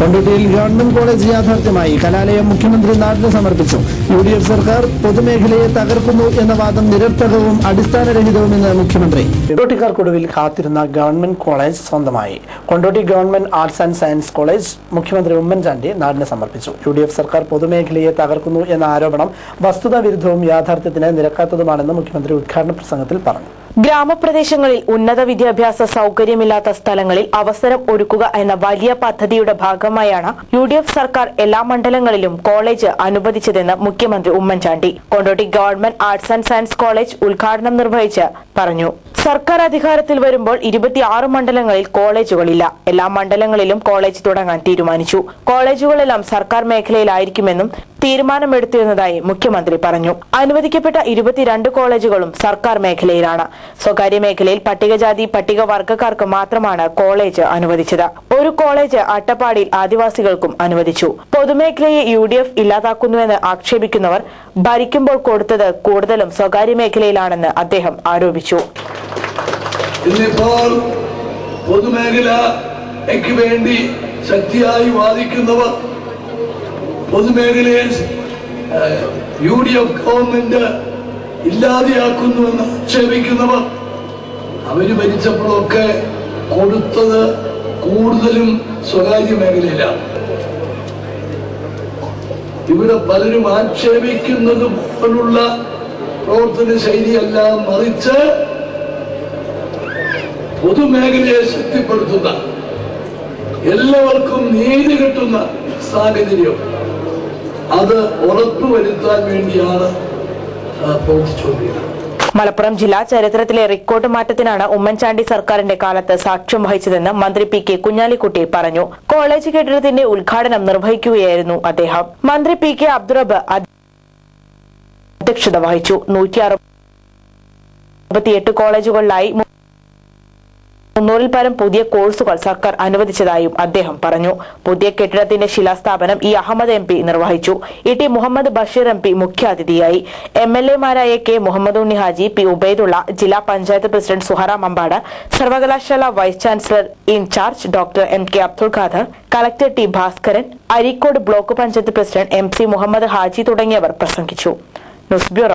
കൊണ്ടോട്ടിയിൽ government college യാഥാർത്ഥ്യമായി കലാലയം മുഖ്യമന്ത്രി നാടിന് സമർപ്പിച്ചു. യു ഡി എഫ് സർക്കാർ പൊതുമേഖലയെ തകർക്കുന്നു എന്ന വാദം നിരർത്ഥകവും അടിസ്ഥാനരഹിതവുമെന്ന് മുഖ്യമന്ത്രി. കൊണ്ടോട്ടിക്കാർക്കൊടുവിൽ കാത്തിരുന്ന ഗവൺമെന്റ് കോളേജ് സ്വന്തമായി. Kondotty government arts and science college മുഖ്യമന്ത്രി ഉമ്മൻചാണ്ടി നാടിന് സമർപ്പിച്ചു. യു ഡി എഫ് സർക്കാർ പൊതുമേഖലയെ തകർക്കുന്നു എന്ന ആരോപണം വസ്തുതാ വിരുദ്ധവും യാഥാർത്ഥ്യത്തിന് നിരക്കാത്തതുമാണെന്ന് മുഖ്യമന്ത്രി ഉദ്ഘാടന പ്രസംഗത്തിൽ പറഞ്ഞു. ഗ്രാമപ്രദേശങ്ങളിൽ ഉന്നത വിദ്യാഭ്യാസ സൗകര്യമില്ലാത്ത സ്ഥലങ്ങളിൽ അവസരം ഒരുക്കുക എന്ന വലിയ പദ്ധതിയുടെ ഭാഗമായാണ് യു ഡി എഫ് സർക്കാർ എല്ലാ മണ്ഡലങ്ങളിലും കോളേജ് അനുവദിച്ചതെന്ന് മുഖ്യമന്ത്രി Oommen Chandy. Kondotty government arts and science college ഉദ്ഘാടനം നിർവഹിച്ച് പറഞ്ഞു. സർക്കാർ അധികാരത്തിൽ വരുമ്പോൾ ഇരുപത്തിയാറ് മണ്ഡലങ്ങളിൽ കോളേജുകളില്ല. എല്ലാ മണ്ഡലങ്ങളിലും കോളേജ് തുടങ്ങാൻ തീരുമാനിച്ചു. കോളേജുകളെല്ലാം സർക്കാർ മേഖലയിലായിരിക്കുമെന്നും തീരുമാനമെടുത്തിരുന്നതായി മുഖ്യമന്ത്രി പറഞ്ഞു. അനുവദിക്കപ്പെട്ട ഇരുപത്തിരണ്ട് കോളേജുകളും സർക്കാർ മേഖലയിലാണ്. സ്വകാര്യ മേഖലയിൽ പട്ടികജാതി പട്ടികവർഗക്കാർക്ക് മാത്രമാണ് കോളേജ് അനുവദിച്ചത്. ഒരു കോളേജ് അട്ടപ്പാടിയിൽ ആദിവാസികൾക്കും അനുവദിച്ചു. പൊതുമേഖലയെ യു ഡി എഫ് ഇല്ലാതാക്കുന്നുവെന്ന് ആക്ഷേപിക്കുന്നവർ ഭരിക്കുമ്പോൾ കൊടുത്തത് കൂടുതലും സ്വകാര്യ മേഖലയിലാണെന്ന് അദ്ദേഹം ആരോപിച്ചു. ഇന്നിപ്പോൾ പൊതുമേഖലയ്ക്ക് വേണ്ടി ശക്തിയായി വാദിക്കുന്നവർ പൊതുമേഖലയെ യു ഡി എഫ് ഗവൺമെന്റ് ഇല്ലാതെയാക്കുന്നുവെന്ന് ആക്ഷേപിക്കുന്നവർ അവർ ഭരിച്ചപ്പോഴൊക്കെ കൊടുത്തത് കൂടുതലും സ്വകാര്യ മേഖലയിലാണ്. ഇവിടെ പലരും ആക്ഷേപിക്കുന്നത് പോലുള്ള പ്രവർത്തന ശൈലിയെല്ലാം മറിച്ച് പൊതുമേഖലയെ ശക്തിപ്പെടുത്തുന്ന എല്ലാവർക്കും നീതി കിട്ടുന്ന സാഹചര്യം അത് ഉറപ്പുവരുത്താൻ വേണ്ടിയാണ് മലപ്പുറം ജില്ല ചരിത്രത്തിലെ റെക്കോർഡ് മാറ്റത്തിനാണ് ഉമ്മൻചാണ്ടി സർക്കാരിന്റെ കാലത്ത് സാക്ഷ്യം വഹിച്ചതെന്ന് മന്ത്രി പി കെ കുഞ്ഞാലിക്കുട്ടി പറഞ്ഞു. കോളേജ് കെട്ടിടത്തിന്റെ ഉദ്ഘാടനം നിർവഹിക്കുകയായിരുന്നു അദ്ദേഹം. മന്ത്രി പി കെ അബ്ദുറബ് അധ്യക്ഷത വഹിച്ചു. നൂറ്റി കോളേജുകളിലായി മുന്നൂറിൽ പരം പുതിയ കോഴ്സുകൾ സർക്കാർ അനുവദിച്ചതായും അദ്ദേഹം പറഞ്ഞു. പുതിയ കെട്ടിടത്തിന്റെ ശിലാസ്ഥാപനം ഇ അഹമ്മദ് എം നിർവഹിച്ചു. E T Muhammad Basheer M P മുഖ്യാതിഥിയായി. എം എൽ എമാരായ കെ മുഹമ്മദ് ഉണ്ണി ഹാജി പി ഉബൈദുള്ള ജില്ലാ പഞ്ചായത്ത് പ്രസിഡന്റ് സുഹറ മമ്പാട് സർവകലാശാല vice chancellor in charge doctor M K Abdul Khader collector T Bhaskaran Areekode block panchayat president M C Muhammad Haji തുടങ്ങിയവർ പ്രസംഗിച്ചു. News bureau